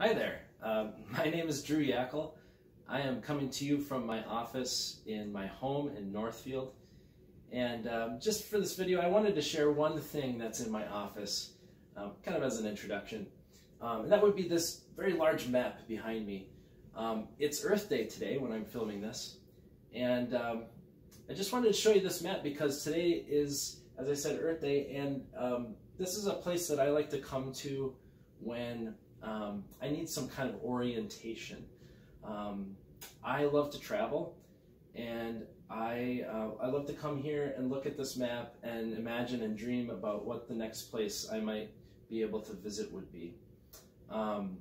Hi there. Um, my name is Drew Yackel. I am coming to you from my office in my home in Northfield. And um, just for this video, I wanted to share one thing that's in my office, um, kind of as an introduction. Um, and that would be this very large map behind me. Um, it's Earth Day today when I'm filming this. And um, I just wanted to show you this map because today is, as I said, Earth Day. And this is a place that I like to come to when um, I need some kind of orientation. Um, I love to travel, and I uh, I love to come here and look at this map and imagine and dream about what the next place I might be able to visit would be. Um,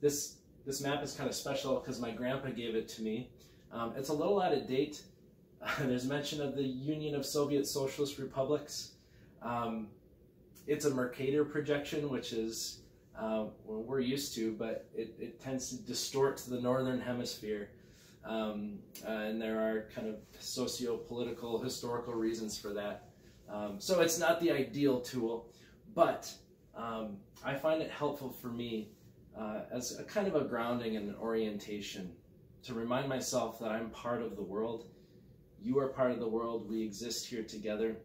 this this map is kind of special because my grandpa gave it to me. Um, it's a little out of date. there's mention of the Union of Soviet Socialist Republics. Um, it's a Mercator projection, which is uh, we're used to, but it, it tends to distort to the northern hemisphere. Um, uh, and there are kind of socio-political, historical reasons for that. Um, so it's not the ideal tool, but um, I find it helpful for me uh, as a kind of a grounding and an orientation to remind myself that I'm part of the world. You are part of the world. We exist here together.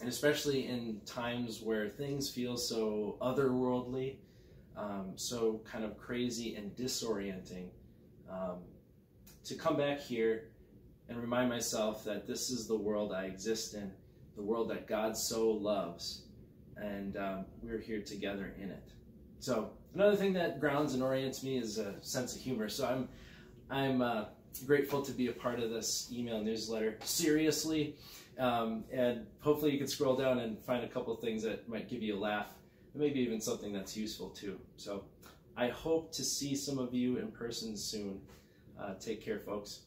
And especially in times where things feel so otherworldly, um, so kind of crazy and disorienting, um, to come back here and remind myself that this is the world I exist in, the world that God so loves, and um, we're here together in it. So another thing that grounds and orients me is a sense of humor. So I'm I'm uh, grateful to be a part of this email newsletter. Seriously, um, and hopefully you can scroll down and find a couple things that might give you a laugh maybe even something that's useful too. So I hope to see some of you in person soon. Uh, take care, folks.